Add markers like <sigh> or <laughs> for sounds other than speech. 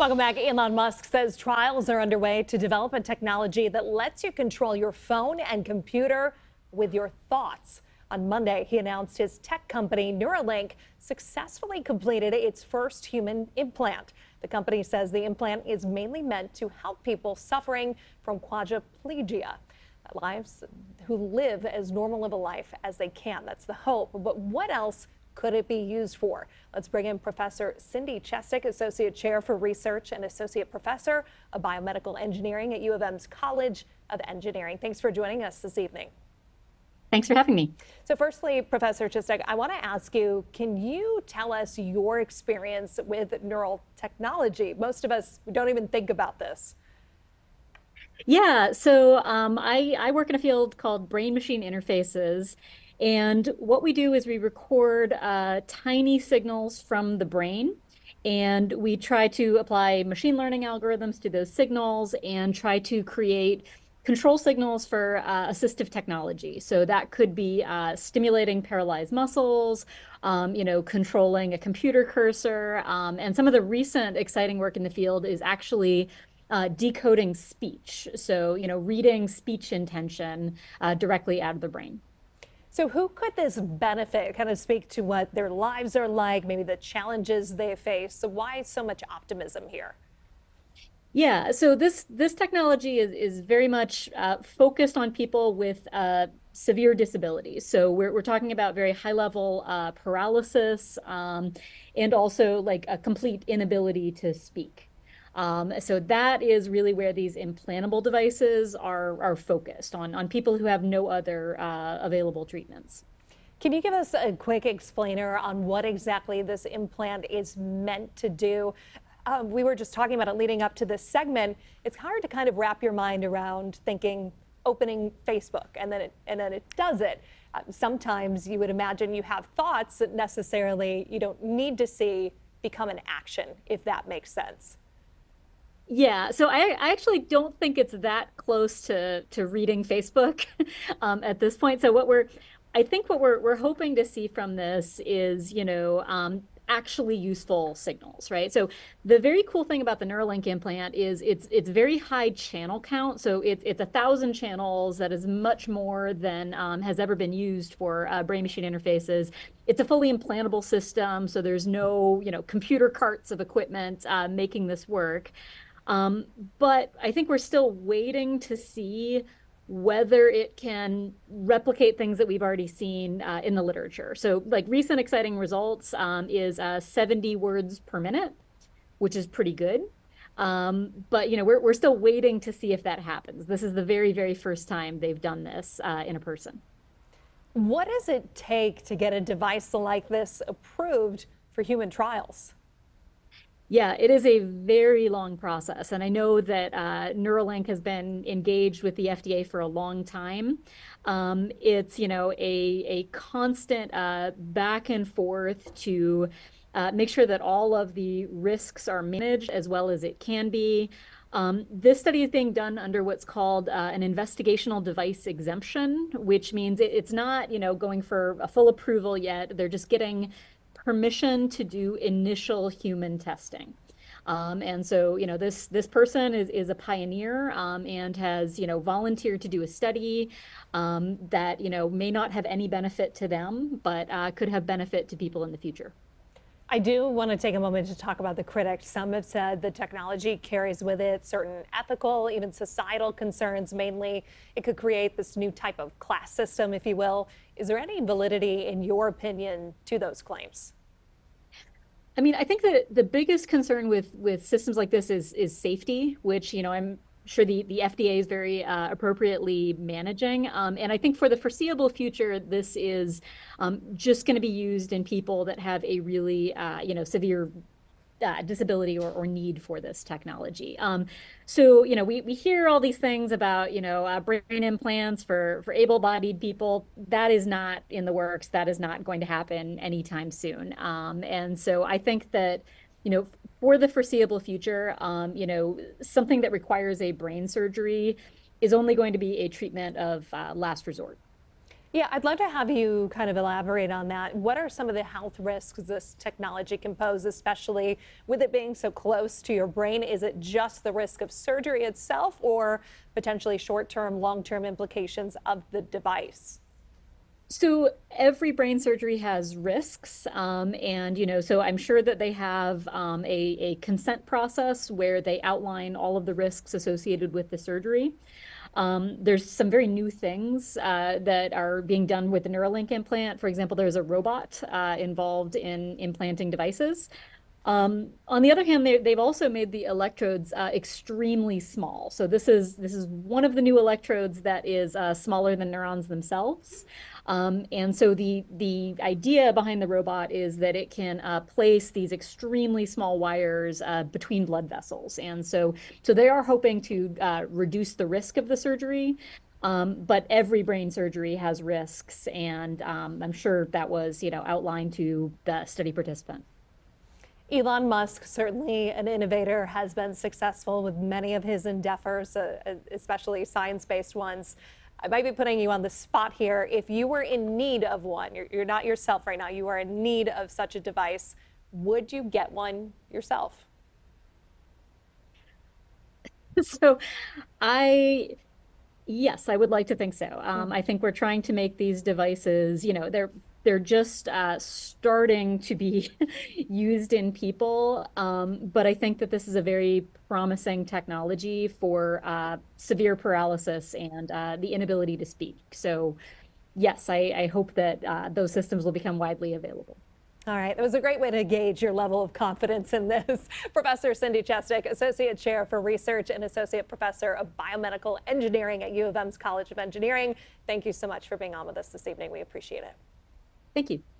Welcome back. Elon Musk says trials are underway to develop a technology that lets you control your phone and computer with your thoughts. On Monday, he announced his tech company Neuralink successfully completed its first human implant. The company says the implant is mainly meant to help people suffering from quadriplegia lives who live as normal of a life as they can. That's the hope. But what else could it be used for? Let's bring in Professor Cindy Chestek, Associate Chair for Research and Associate Professor of Biomedical Engineering at U of M's College of Engineering. Thanks for joining us this evening. Thanks for having me. So firstly, Professor Chestek, I want to ask you, can you tell us your experience with neural technology? Most of us don't even think about this. Yeah, so um, I, I work in a field called brain machine interfaces. And what we do is we record uh, tiny signals from the brain and we try to apply machine learning algorithms to those signals and try to create control signals for uh, assistive technology. So that could be uh, stimulating paralyzed muscles, um, you know, controlling a computer cursor. Um, and some of the recent exciting work in the field is actually uh, decoding speech. So, you know, reading speech intention uh, directly out of the brain. So who could this benefit? Kind of speak to what their lives are like, maybe the challenges they face. So why so much optimism here? Yeah, so this this technology is is very much uh, focused on people with uh, severe disabilities. So we're we're talking about very high level uh, paralysis um, and also like a complete inability to speak. Um, so that is really where these implantable devices are, are focused on, on people who have no other uh, available treatments. Can you give us a quick explainer on what exactly this implant is meant to do? Um, we were just talking about it leading up to this segment. It's hard to kind of wrap your mind around thinking opening Facebook and then it, and then it does it. Uh, sometimes you would imagine you have thoughts that necessarily you don't need to see become an action, if that makes sense. Yeah, so I, I actually don't think it's that close to to reading Facebook <laughs> um, at this point. So what we're, I think what we're we're hoping to see from this is, you know, um, actually useful signals, right? So the very cool thing about the Neuralink implant is it's it's very high channel count. So it's it's a thousand channels. That is much more than um, has ever been used for uh, brain machine interfaces. It's a fully implantable system, so there's no you know computer carts of equipment uh, making this work. Um, but I think we're still waiting to see whether it can replicate things that we've already seen uh, in the literature. So like recent exciting results um, is uh, 70 words per minute, which is pretty good. Um, but you know, we're, we're still waiting to see if that happens. This is the very, very first time they've done this uh, in a person. What does it take to get a device like this approved for human trials? Yeah, it is a very long process. And I know that uh, Neuralink has been engaged with the FDA for a long time. Um, it's, you know, a, a constant uh, back and forth to uh, make sure that all of the risks are managed as well as it can be. Um, this study is being done under what's called uh, an investigational device exemption, which means it, it's not, you know, going for a full approval yet. They're just getting permission to do initial human testing. Um, and so, you know, this this person is, is a pioneer um, and has, you know, volunteered to do a study um, that, you know, may not have any benefit to them, but uh, could have benefit to people in the future. I do want to take a moment to talk about the critics. Some have said the technology carries with it certain ethical, even societal concerns. Mainly, it could create this new type of class system, if you will. Is there any validity, in your opinion, to those claims? I mean, I think that the biggest concern with with systems like this is is safety, which you know I'm sure the, the FDA is very uh, appropriately managing. Um, and I think for the foreseeable future, this is um, just going to be used in people that have a really, uh, you know, severe uh, disability or, or need for this technology. Um, so, you know, we, we hear all these things about, you know, uh, brain implants for, for able-bodied people. That is not in the works. That is not going to happen anytime soon. Um, and so I think that, you know, for the foreseeable future, um, you know, something that requires a brain surgery is only going to be a treatment of uh, last resort. Yeah, I'd love to have you kind of elaborate on that. What are some of the health risks this technology can pose, especially with it being so close to your brain? Is it just the risk of surgery itself or potentially short term, long term implications of the device? So every brain surgery has risks, um, and you know, so I'm sure that they have um, a, a consent process where they outline all of the risks associated with the surgery. Um, there's some very new things uh, that are being done with the Neuralink implant. For example, there's a robot uh, involved in implanting devices. Um, on the other hand, they, they've also made the electrodes uh, extremely small. So this is this is one of the new electrodes that is uh, smaller than neurons themselves. Um, and so the the idea behind the robot is that it can uh, place these extremely small wires uh, between blood vessels. And so so they are hoping to uh, reduce the risk of the surgery. Um, but every brain surgery has risks, and um, I'm sure that was you know outlined to the study participant. Elon Musk, certainly an innovator, has been successful with many of his endeavors, uh, especially science based ones. I might be putting you on the spot here. If you were in need of one, you're, you're not yourself right now, you are in need of such a device, would you get one yourself? <laughs> So I Yes, I would like to think so. Um, I think we're trying to make these devices, you know, they're they're just uh, starting to be <laughs> used in people. Um, but I think that this is a very promising technology for uh, severe paralysis and uh, the inability to speak. So, yes, I, I hope that uh, those systems will become widely available. All right, that was a great way to gauge your level of confidence in this. <laughs> Professor Cindy Chestek, Associate Chair for Research and Associate Professor of Biomedical Engineering at U of M's College of Engineering. Thank you so much for being on with us this evening. We appreciate it. Thank you.